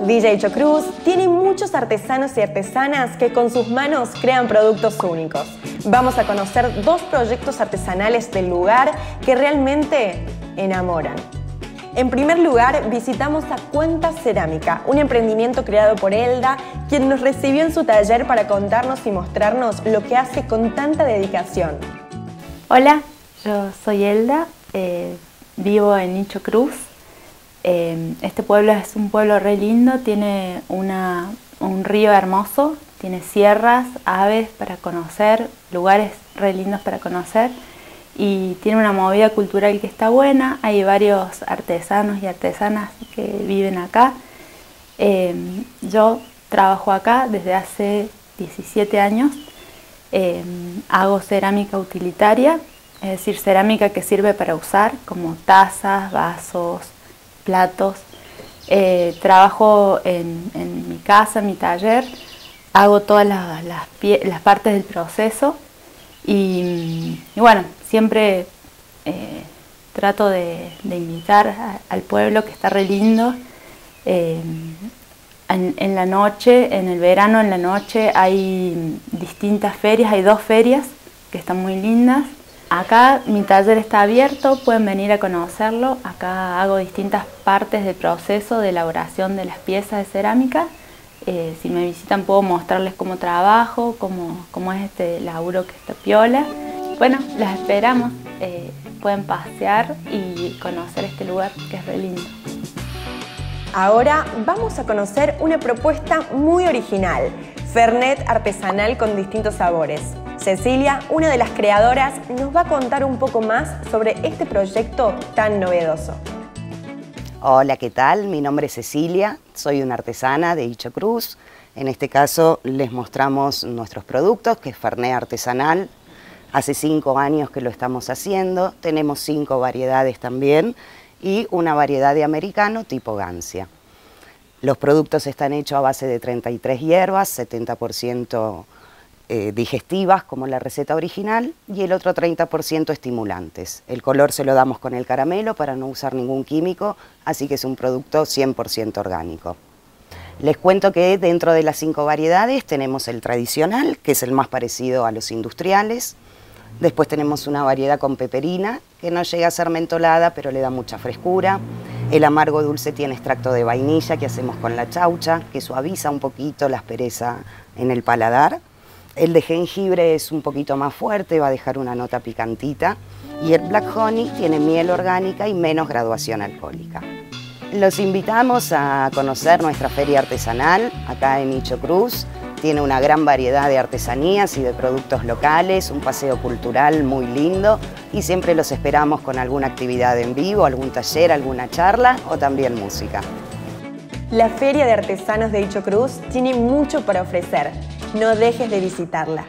Villa Icho Cruz tiene muchos artesanos y artesanas que con sus manos crean productos únicos. Vamos a conocer dos proyectos artesanales del lugar que realmente enamoran. En primer lugar, visitamos a Cuenta Cerámica, un emprendimiento creado por Elda, quien nos recibió en su taller para contarnos y mostrarnos lo que hace con tanta dedicación. Hola, yo soy Elda, eh, vivo en Nicho Cruz. Eh, este pueblo es un pueblo re lindo, tiene un río hermoso, tiene sierras, aves para conocer, lugares re lindos para conocer y tiene una movida cultural que está buena. Hay varios artesanos y artesanas que viven acá. Eh, yo trabajo acá desde hace 17 años. Eh, hago cerámica utilitaria, es decir, cerámica que sirve para usar como tazas, vasos, platos. Eh, trabajo en, mi casa, en mi taller, hago todas las, partes del proceso y, bueno, siempre eh, trato de, invitar al pueblo que está re lindo. Eh, en, la noche, en el verano, en la noche hay distintas ferias, hay dos ferias que están muy lindas. Acá mi taller está abierto, pueden venir a conocerlo. Acá hago distintas partes del proceso de elaboración de las piezas de cerámica eh, si me visitan puedo mostrarles cómo trabajo, cómo, cómo es este laburo que está piola. Bueno, las esperamos. Eh, pueden pasear y conocer este lugar que es re lindo. Ahora vamos a conocer una propuesta muy original, Fernet artesanal con distintos sabores. Cecilia, una de las creadoras, nos va a contar un poco más sobre este proyecto tan novedoso. Hola, ¿qué tal? Mi nombre es Cecilia, soy una artesana de Hicho Cruz. En este caso les mostramos nuestros productos, que es Fernet artesanal. Hace cinco años que lo estamos haciendo, tenemos cinco variedades también y una variedad de americano tipo Gancia. Los productos están hechos a base de 33 hierbas, 70% eh, digestivas como la receta original y el otro 30% estimulantes. El color se lo damos con el caramelo para no usar ningún químico, así que es un producto 100% orgánico. Les cuento que dentro de las cinco variedades tenemos el tradicional, que es el más parecido a los industriales. Después tenemos una variedad con peperina, que no llega a ser mentolada, pero le da mucha frescura. El amargo dulce tiene extracto de vainilla que hacemos con la chaucha, que suaviza un poquito la aspereza en el paladar. El de jengibre es un poquito más fuerte, va a dejar una nota picantita. Y el Black Honey tiene miel orgánica y menos graduación alcohólica. Los invitamos a conocer nuestra feria artesanal acá en Nicho Cruz. Tiene una gran variedad de artesanías y de productos locales, un paseo cultural muy lindo y siempre los esperamos con alguna actividad en vivo, algún taller, alguna charla o también música. La Feria de Artesanos de Hicho Cruz tiene mucho para ofrecer. No dejes de visitarla.